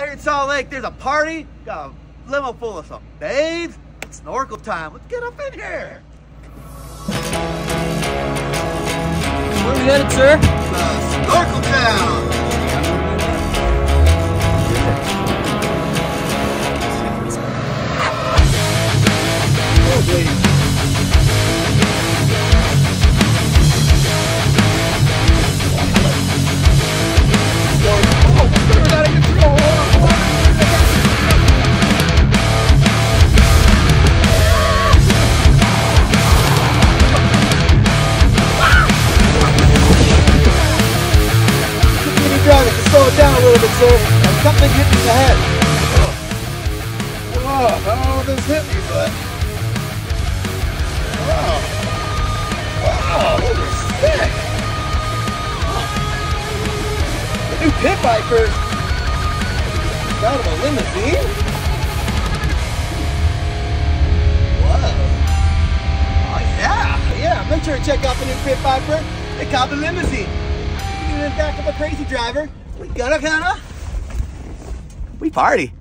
Out here in Salt Lake, there's a party, got a limo full of some babes. It's snorkel time. Let's get up in here. Where are we headed, sir? Uh, slow down a little bit, sir. And something hit me in the head. Whoa, don't know what this hit me, but. Wow. Wow, those are sick. The new pit viper. Out of a limousine? Whoa. Oh, yeah, yeah. Make sure to check out the new pit viper. They call the limousine in the back of a crazy driver. We gonna gonna. We party.